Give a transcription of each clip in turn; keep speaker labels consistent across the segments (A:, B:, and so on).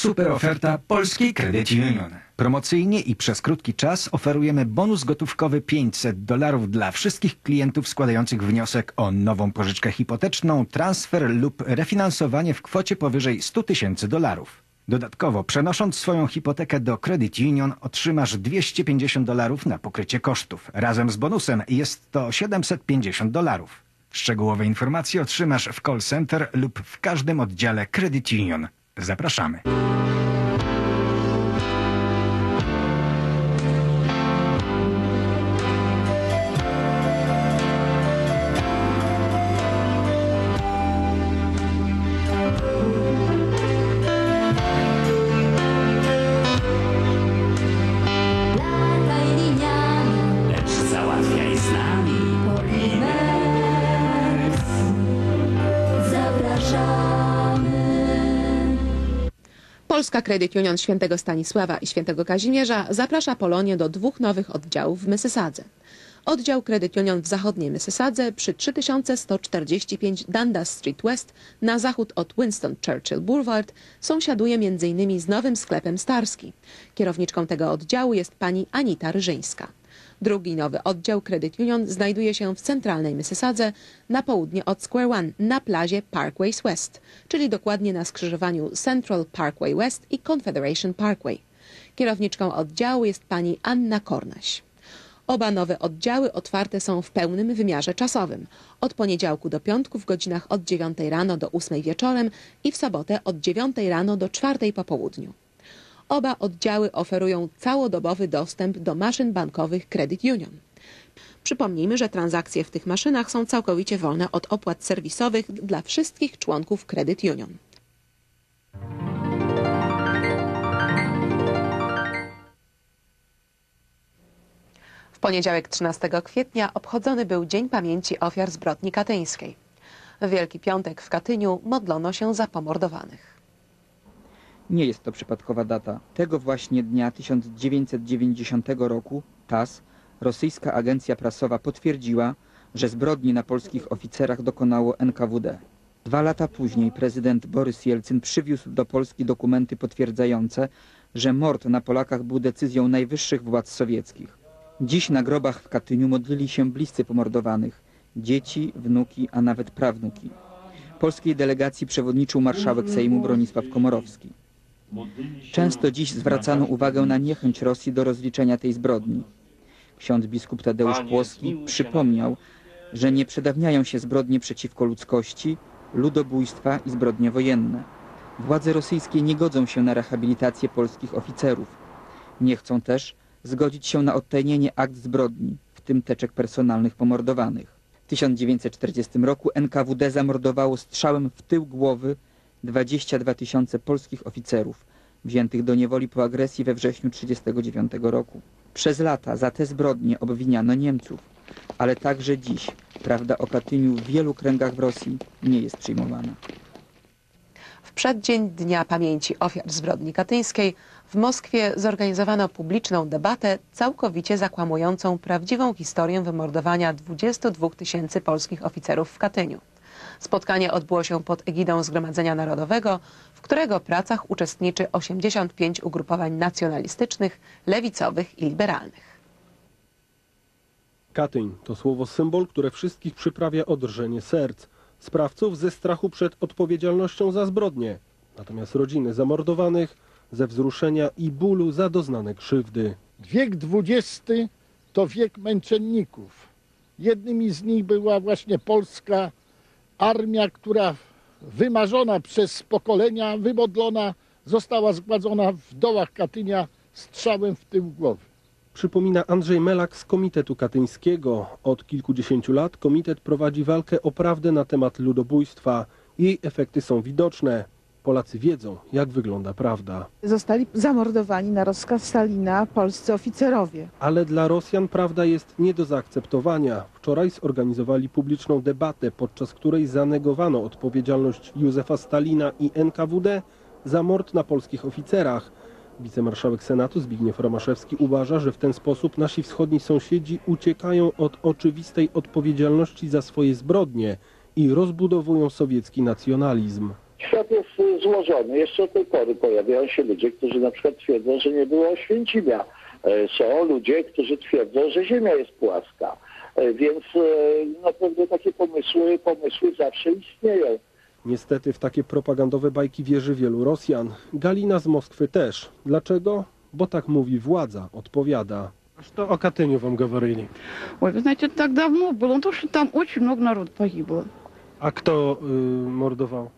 A: Super oferta Polskiej Credit Union. Promocyjnie i przez krótki czas oferujemy bonus gotówkowy 500 dolarów dla wszystkich klientów składających wniosek o nową pożyczkę hipoteczną, transfer lub refinansowanie w kwocie powyżej 100 tysięcy dolarów. Dodatkowo, przenosząc swoją hipotekę do Credit Union, otrzymasz 250 dolarów na pokrycie kosztów. Razem z bonusem jest to 750 dolarów. Szczegółowe informacje otrzymasz w call center lub w każdym oddziale Credit Union. Zapraszamy.
B: Polska Credit Union Świętego Stanisława i Świętego Kazimierza zaprasza Polonię do dwóch nowych oddziałów w Mysysadze. Oddział Credit Union w zachodniej Mysysadze przy 3145 Dundas Street West na zachód od Winston Churchill Boulevard sąsiaduje m.in. z nowym sklepem Starski. Kierowniczką tego oddziału jest pani Anita Ryżyńska. Drugi nowy oddział Credit Union znajduje się w centralnej Mysysadze na południe od Square One na plazie Parkways West, czyli dokładnie na skrzyżowaniu Central Parkway West i Confederation Parkway. Kierowniczką oddziału jest pani Anna Kornaś. Oba nowe oddziały otwarte są w pełnym wymiarze czasowym. Od poniedziałku do piątku w godzinach od 9 rano do 8 wieczorem i w sobotę od 9 rano do 4 po południu. Oba oddziały oferują całodobowy dostęp do maszyn bankowych Credit Union. Przypomnijmy, że transakcje w tych maszynach są całkowicie wolne od opłat serwisowych dla wszystkich członków Credit Union. W poniedziałek 13 kwietnia obchodzony był Dzień Pamięci Ofiar Zbrodni Katyńskiej. W Wielki Piątek w Katyniu modlono się za pomordowanych.
C: Nie jest to przypadkowa data. Tego właśnie dnia 1990 roku TAS, rosyjska agencja prasowa, potwierdziła, że zbrodni na polskich oficerach dokonało NKWD. Dwa lata później prezydent Borys Jelcyn przywiózł do Polski dokumenty potwierdzające, że mord na Polakach był decyzją najwyższych władz sowieckich. Dziś na grobach w Katyniu modlili się bliscy pomordowanych, dzieci, wnuki, a nawet prawnuki. Polskiej delegacji przewodniczył marszałek Sejmu Bronisław Komorowski. Często dziś zwracano uwagę na niechęć Rosji do rozliczenia tej zbrodni. Ksiądz biskup Tadeusz Płoski przypomniał, że nie przedawniają się zbrodnie przeciwko ludzkości, ludobójstwa i zbrodnie wojenne. Władze rosyjskie nie godzą się na rehabilitację polskich oficerów. Nie chcą też zgodzić się na odtajnienie akt zbrodni, w tym teczek personalnych pomordowanych. W 1940 roku NKWD zamordowało strzałem w tył głowy 22 tysiące polskich oficerów, wziętych do niewoli po agresji we wrześniu 1939 roku. Przez lata za te zbrodnie obwiniano Niemców, ale także dziś prawda o Katyniu w wielu kręgach w Rosji nie jest przyjmowana.
B: W przeddzień Dnia Pamięci Ofiar Zbrodni Katyńskiej w Moskwie zorganizowano publiczną debatę całkowicie zakłamującą prawdziwą historię wymordowania 22 tysięcy polskich oficerów w Katyniu. Spotkanie odbyło się pod egidą Zgromadzenia Narodowego, w którego pracach uczestniczy 85 ugrupowań nacjonalistycznych, lewicowych i liberalnych.
D: Katyń to słowo symbol, które wszystkich przyprawia o drżenie serc. Sprawców ze strachu przed odpowiedzialnością za zbrodnie, natomiast rodziny zamordowanych ze wzruszenia i bólu za doznane krzywdy.
E: Wiek XX to wiek męczenników. Jednymi z nich była właśnie polska armia, która wymarzona przez pokolenia, wymodlona, została zgładzona w dołach Katynia strzałem w tył głowy.
D: Przypomina Andrzej Melak z Komitetu Katyńskiego. Od kilkudziesięciu lat komitet prowadzi walkę o prawdę na temat ludobójstwa. Jej efekty są widoczne. Polacy wiedzą, jak wygląda prawda.
F: Zostali zamordowani na rozkaz Stalina polscy oficerowie.
D: Ale dla Rosjan prawda jest nie do zaakceptowania. Wczoraj zorganizowali publiczną debatę, podczas której zanegowano odpowiedzialność Józefa Stalina i NKWD za mord na polskich oficerach. Wicemarszałek Senatu Zbigniew Romaszewski uważa, że w ten sposób nasi wschodni sąsiedzi uciekają od oczywistej odpowiedzialności za swoje zbrodnie i rozbudowują sowiecki nacjonalizm.
G: Świat jest y, złożony. Jeszcze do tej pory pojawiają się ludzie, którzy na przykład twierdzą, że nie było Oświęcimia. E, Są ludzie, którzy twierdzą, że Ziemia jest płaska. E, Więc e, no, pewne takie pomysły, pomysły zawsze istnieją.
D: Niestety w takie propagandowe bajki wierzy wielu Rosjan. Galina z Moskwy też. Dlaczego? Bo tak mówi władza, odpowiada. A co o Katyniu wam говорили?
H: Ой, вы знаете, это так давно было, ну, то, что там очень много народу pogibło.
D: A kto y, mordował?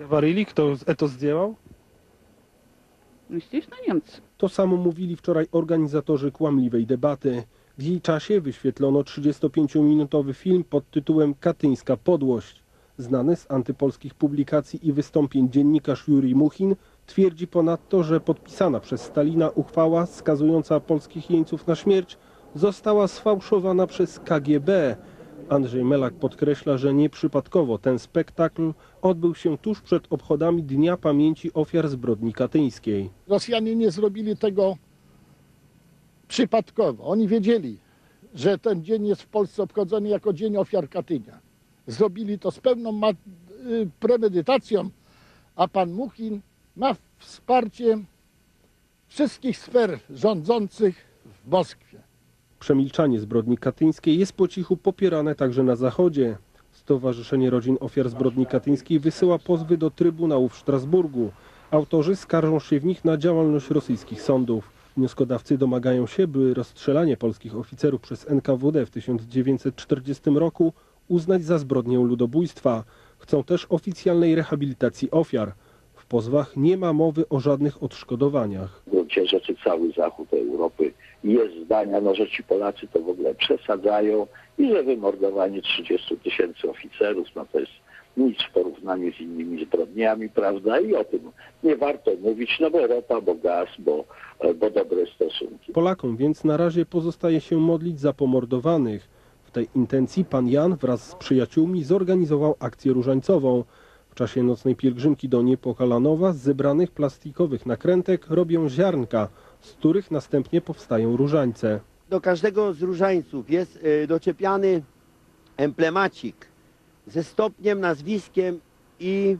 D: Gawarili? Kto z ETO zdjęłał?
H: Myślisz na Niemcy.
D: To samo mówili wczoraj organizatorzy kłamliwej debaty. W jej czasie wyświetlono 35-minutowy film pod tytułem Katyńska podłość. Znany z antypolskich publikacji i wystąpień dziennikarz Juri Muchin twierdzi ponadto, że podpisana przez Stalina uchwała skazująca polskich jeńców na śmierć została sfałszowana przez KGB, Andrzej Melak podkreśla, że nieprzypadkowo ten spektakl odbył się tuż przed obchodami Dnia Pamięci Ofiar Zbrodni Katyńskiej.
E: Rosjanie nie zrobili tego przypadkowo. Oni wiedzieli, że ten dzień jest w Polsce obchodzony jako Dzień Ofiar Katynia. Zrobili to z pełną ma- y, premedytacją, a pan Muchin ma wsparcie wszystkich sfer rządzących w Moskwie.
D: Przemilczanie zbrodni katyńskiej jest po cichu popierane także na Zachodzie. Stowarzyszenie Rodzin Ofiar Zbrodni Katyńskiej wysyła pozwy do Trybunału w Strasburgu. Autorzy skarżą się w nich na działalność rosyjskich sądów. Wnioskodawcy domagają się, by rozstrzelanie polskich oficerów przez NKWD w 1940 roku uznać za zbrodnię ludobójstwa. Chcą też oficjalnej rehabilitacji ofiar. W pozwach nie ma mowy o żadnych odszkodowaniach.
G: W gruncie rzeczy cały zachód Europy jest zdania, no, że ci Polacy to w ogóle przesadzają i że wymordowanie 30 tysięcy oficerów, no to jest nic w porównaniu z innymi zbrodniami, prawda? I o tym nie warto mówić, no bo ropa, bo gaz, bo, bo dobre stosunki.
D: Polakom więc na razie pozostaje się modlić za pomordowanych. W tej intencji pan Jan wraz z przyjaciółmi zorganizował akcję różańcową. W czasie nocnej pielgrzymki do Niepokalanowa z zebranych plastikowych nakrętek robią ziarnka, z których następnie powstają różańce.
I: Do każdego z różańców jest y, doczepiany emblemacik ze stopniem, nazwiskiem i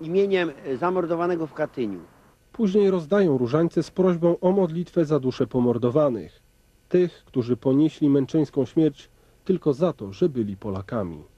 I: imieniem y, zamordowanego w Katyniu.
D: Później rozdają różańce z prośbą o modlitwę za dusze pomordowanych. Tych, którzy ponieśli męczeńską śmierć tylko za to, że byli Polakami.